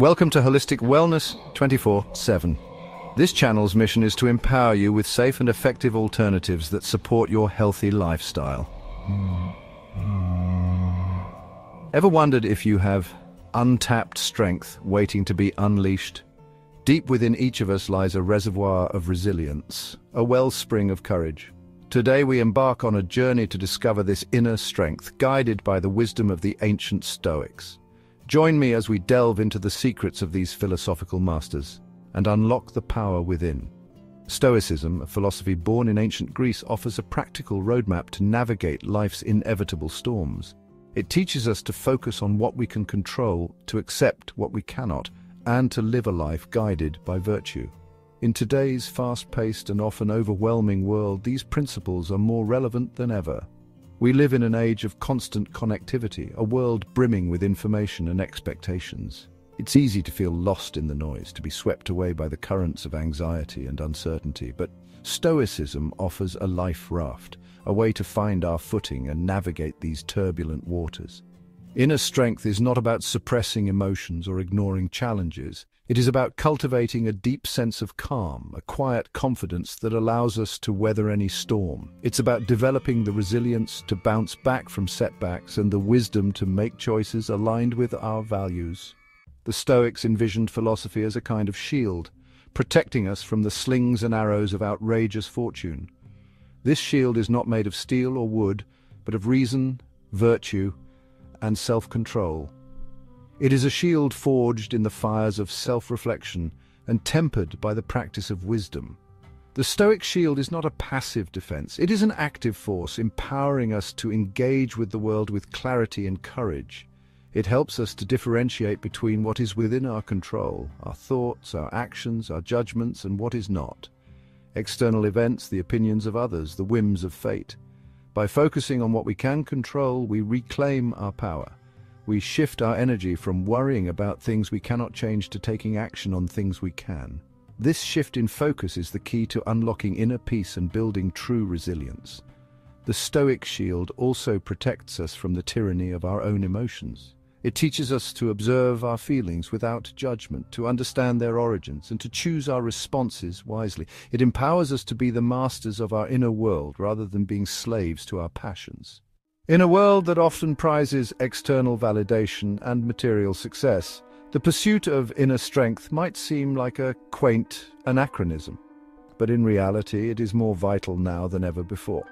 Welcome to Holistic Wellness 24 7. This channel's mission is to empower you with safe and effective alternatives that support your healthy lifestyle. Ever wondered if you have untapped strength waiting to be unleashed? Deep within each of us lies a reservoir of resilience, a wellspring of courage. Today we embark on a journey to discover this inner strength, guided by the wisdom of the ancient Stoics. Join me as we delve into the secrets of these philosophical masters and unlock the power within. Stoicism, a philosophy born in ancient Greece, offers a practical roadmap to navigate life's inevitable storms. It teaches us to focus on what we can control, to accept what we cannot, and to live a life guided by virtue. In today's fast-paced and often overwhelming world, these principles are more relevant than ever. We live in an age of constant connectivity, a world brimming with information and expectations. It's easy to feel lost in the noise, to be swept away by the currents of anxiety and uncertainty, but Stoicism offers a life raft, a way to find our footing and navigate these turbulent waters. Inner strength is not about suppressing emotions or ignoring challenges. It is about cultivating a deep sense of calm, a quiet confidence that allows us to weather any storm. It's about developing the resilience to bounce back from setbacks and the wisdom to make choices aligned with our values. The Stoics envisioned philosophy as a kind of shield, protecting us from the slings and arrows of outrageous fortune. This shield is not made of steel or wood, but of reason, virtue, and self-control. It is a shield forged in the fires of self-reflection and tempered by the practice of wisdom. The Stoic shield is not a passive defense. It is an active force, empowering us to engage with the world with clarity and courage. It helps us to differentiate between what is within our control, our thoughts, our actions, our judgments, and what is not. External events, the opinions of others, the whims of fate. By focusing on what we can control, we reclaim our power. We shift our energy from worrying about things we cannot change to taking action on things we can. This shift in focus is the key to unlocking inner peace and building true resilience. The Stoic shield also protects us from the tyranny of our own emotions. It teaches us to observe our feelings without judgment, to understand their origins, and to choose our responses wisely. It empowers us to be the masters of our inner world rather than being slaves to our passions. In a world that often prizes external validation and material success, the pursuit of inner strength might seem like a quaint anachronism. But in reality, it is more vital now than ever before.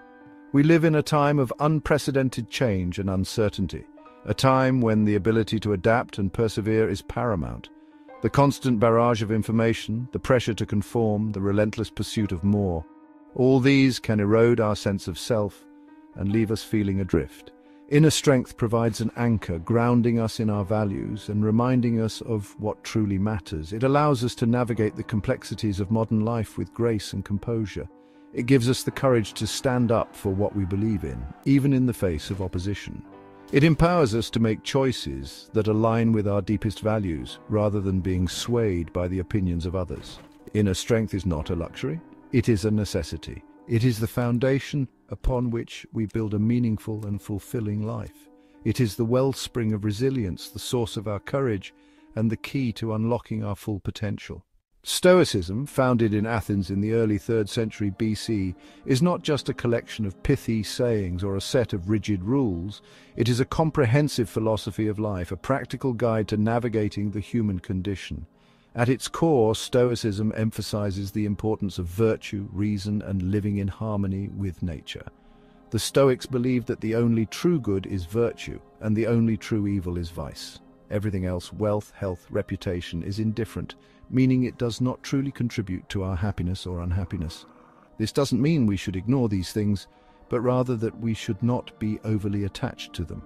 We live in a time of unprecedented change and uncertainty, a time when the ability to adapt and persevere is paramount. The constant barrage of information, the pressure to conform, the relentless pursuit of more, all these can erode our sense of self and leave us feeling adrift. Inner strength provides an anchor, grounding us in our values and reminding us of what truly matters. It allows us to navigate the complexities of modern life with grace and composure. It gives us the courage to stand up for what we believe in, even in the face of opposition. It empowers us to make choices that align with our deepest values, rather than being swayed by the opinions of others. Inner strength is not a luxury, it is a necessity. It is the foundation upon which we build a meaningful and fulfilling life. It is the wellspring of resilience, the source of our courage, and the key to unlocking our full potential. Stoicism, founded in Athens in the early 3rd century BC, is not just a collection of pithy sayings or a set of rigid rules. It is a comprehensive philosophy of life, a practical guide to navigating the human condition. At its core, Stoicism emphasizes the importance of virtue, reason, and living in harmony with nature. The Stoics believed that the only true good is virtue, and the only true evil is vice. Everything else, wealth, health, reputation, is indifferent, meaning it does not truly contribute to our happiness or unhappiness. This doesn't mean we should ignore these things, but rather that we should not be overly attached to them.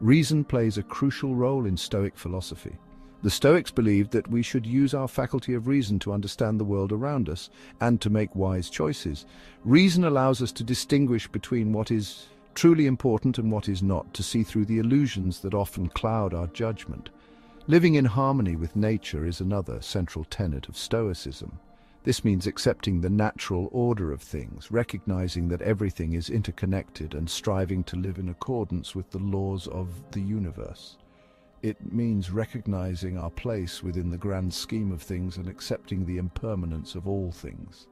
Reason plays a crucial role in Stoic philosophy. The Stoics believed that we should use our faculty of reason to understand the world around us and to make wise choices. Reason allows us to distinguish between what is truly important and what is not, to see through the illusions that often cloud our judgment. Living in harmony with nature is another central tenet of Stoicism. This means accepting the natural order of things, recognizing that everything is interconnected and striving to live in accordance with the laws of the universe. It means recognizing our place within the grand scheme of things and accepting the impermanence of all things.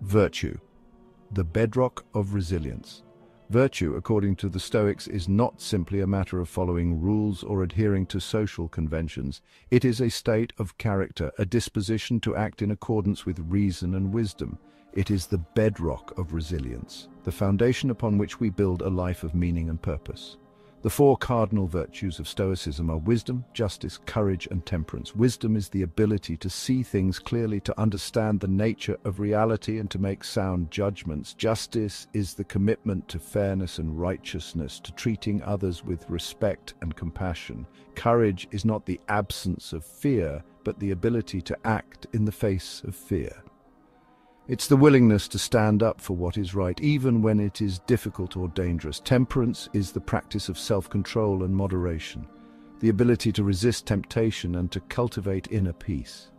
Virtue, the bedrock of resilience. Virtue, according to the Stoics, is not simply a matter of following rules or adhering to social conventions. It is a state of character, a disposition to act in accordance with reason and wisdom. It is the bedrock of resilience, the foundation upon which we build a life of meaning and purpose. The four cardinal virtues of Stoicism are wisdom, justice, courage, and temperance. Wisdom is the ability to see things clearly, to understand the nature of reality, and to make sound judgments. Justice is the commitment to fairness and righteousness, to treating others with respect and compassion. Courage is not the absence of fear, but the ability to act in the face of fear. It's the willingness to stand up for what is right, even when it is difficult or dangerous. Temperance is the practice of self-control and moderation, the ability to resist temptation and to cultivate inner peace.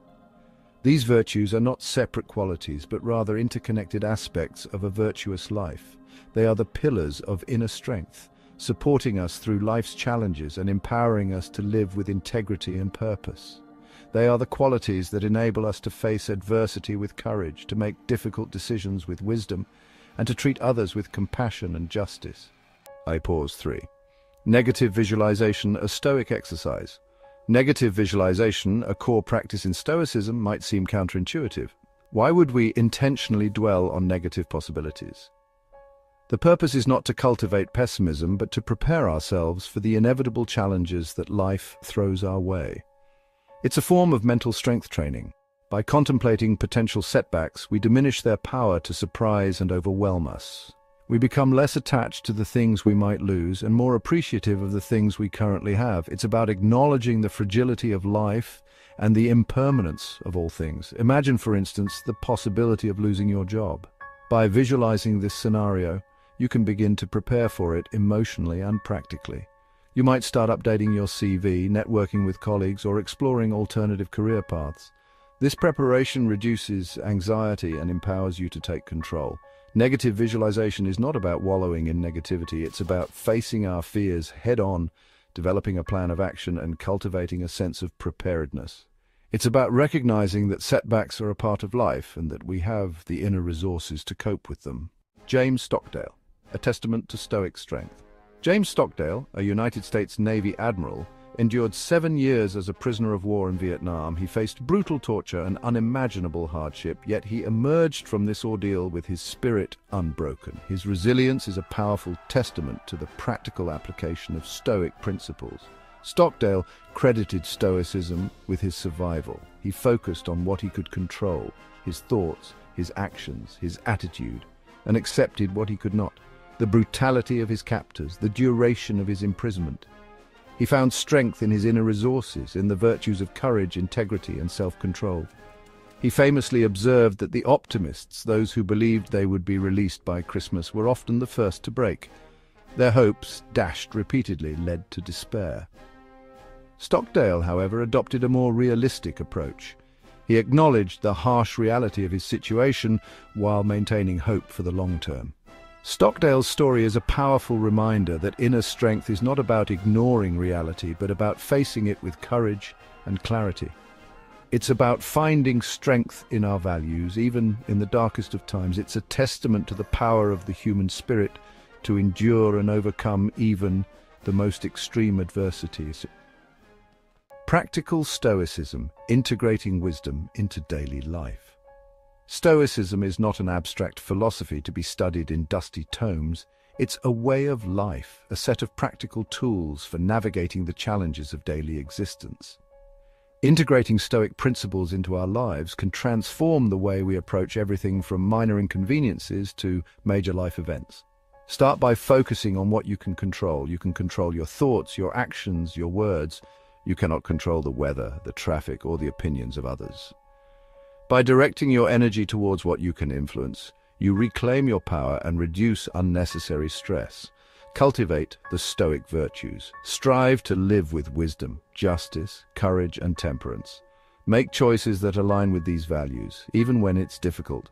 These virtues are not separate qualities, but rather interconnected aspects of a virtuous life. They are the pillars of inner strength, supporting us through life's challenges and empowering us to live with integrity and purpose. They are the qualities that enable us to face adversity with courage, to make difficult decisions with wisdom, and to treat others with compassion and justice. I pause 3. Negative visualization, a Stoic exercise. Negative visualization, a core practice in Stoicism, might seem counterintuitive. Why would we intentionally dwell on negative possibilities? The purpose is not to cultivate pessimism, but to prepare ourselves for the inevitable challenges that life throws our way. It's a form of mental strength training. By contemplating potential setbacks, we diminish their power to surprise and overwhelm us. We become less attached to the things we might lose and more appreciative of the things we currently have. It's about acknowledging the fragility of life and the impermanence of all things. Imagine, for instance, the possibility of losing your job. By visualizing this scenario, you can begin to prepare for it emotionally and practically. You might start updating your CV, networking with colleagues, or exploring alternative career paths. This preparation reduces anxiety and empowers you to take control. Negative visualization is not about wallowing in negativity, it's about facing our fears head on, developing a plan of action, and cultivating a sense of preparedness. It's about recognizing that setbacks are a part of life and that we have the inner resources to cope with them. James Stockdale, a testament to Stoic strength. James Stockdale, a United States Navy admiral, endured seven years as a prisoner of war in Vietnam. He faced brutal torture and unimaginable hardship, yet he emerged from this ordeal with his spirit unbroken. His resilience is a powerful testament to the practical application of Stoic principles. Stockdale credited Stoicism with his survival. He focused on what he could control, his thoughts, his actions, his attitude, and accepted what he could not the brutality of his captors, the duration of his imprisonment. He found strength in his inner resources, in the virtues of courage, integrity, and self-control. He famously observed that the optimists, those who believed they would be released by Christmas, were often the first to break. Their hopes, dashed repeatedly, led to despair. Stockdale, however, adopted a more realistic approach. He acknowledged the harsh reality of his situation while maintaining hope for the long term. Stockdale's story is a powerful reminder that inner strength is not about ignoring reality, but about facing it with courage and clarity. It's about finding strength in our values, even in the darkest of times. It's a testament to the power of the human spirit to endure and overcome even the most extreme adversities. Practical Stoicism, integrating wisdom into daily life. Stoicism is not an abstract philosophy to be studied in dusty tomes. It's a way of life, a set of practical tools for navigating the challenges of daily existence. Integrating Stoic principles into our lives can transform the way we approach everything from minor inconveniences to major life events. Start by focusing on what you can control. You can control your thoughts, your actions, your words. You cannot control the weather, the traffic, or the opinions of others. By directing your energy towards what you can influence, you reclaim your power and reduce unnecessary stress. Cultivate the Stoic virtues. Strive to live with wisdom, justice, courage, and temperance. Make choices that align with these values, even when it's difficult.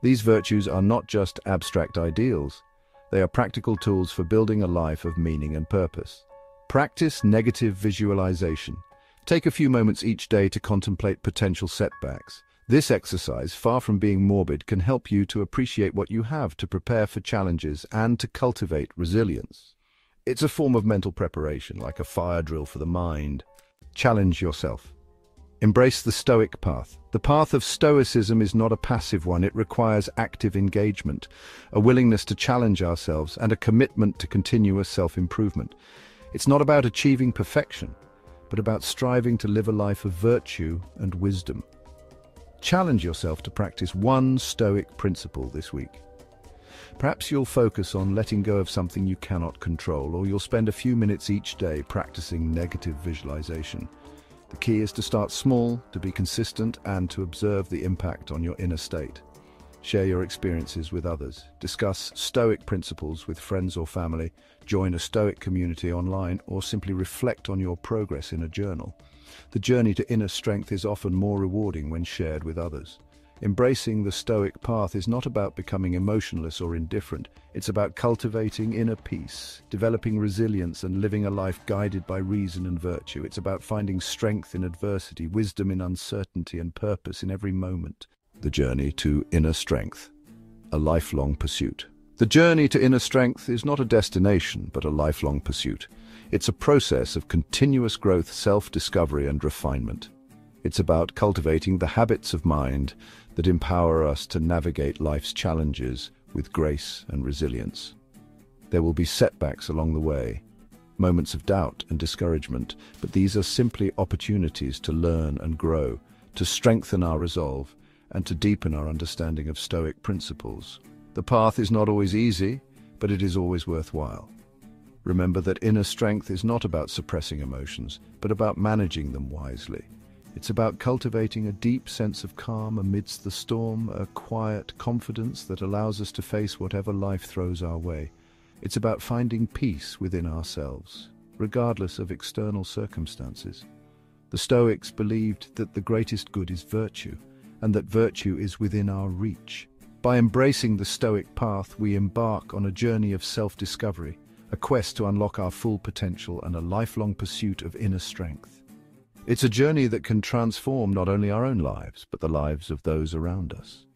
These virtues are not just abstract ideals. They are practical tools for building a life of meaning and purpose. Practice negative visualization. Take a few moments each day to contemplate potential setbacks. This exercise, far from being morbid, can help you to appreciate what you have to prepare for challenges and to cultivate resilience. It's a form of mental preparation, like a fire drill for the mind. Challenge yourself. Embrace the Stoic path. The path of Stoicism is not a passive one. It requires active engagement, a willingness to challenge ourselves, and a commitment to continuous self-improvement. It's not about achieving perfection, but about striving to live a life of virtue and wisdom. Challenge yourself to practice one Stoic principle this week. Perhaps you'll focus on letting go of something you cannot control, or you'll spend a few minutes each day practicing negative visualization. The key is to start small, to be consistent, and to observe the impact on your inner state. Share your experiences with others. Discuss Stoic principles with friends or family. Join a Stoic community online or simply reflect on your progress in a journal. The journey to inner strength is often more rewarding when shared with others. Embracing the Stoic path is not about becoming emotionless or indifferent. It's about cultivating inner peace, developing resilience and living a life guided by reason and virtue. It's about finding strength in adversity, wisdom in uncertainty and purpose in every moment. The journey to inner strength, a lifelong pursuit. The journey to inner strength is not a destination, but a lifelong pursuit. It's a process of continuous growth, self-discovery and refinement. It's about cultivating the habits of mind that empower us to navigate life's challenges with grace and resilience. There will be setbacks along the way, moments of doubt and discouragement, but these are simply opportunities to learn and grow, to strengthen our resolve, and to deepen our understanding of Stoic principles. The path is not always easy, but it is always worthwhile. Remember that inner strength is not about suppressing emotions, but about managing them wisely. It's about cultivating a deep sense of calm amidst the storm, a quiet confidence that allows us to face whatever life throws our way. It's about finding peace within ourselves, regardless of external circumstances. The Stoics believed that the greatest good is virtue, and that virtue is within our reach. By embracing the Stoic path, we embark on a journey of self-discovery, a quest to unlock our full potential and a lifelong pursuit of inner strength. It's a journey that can transform not only our own lives, but the lives of those around us.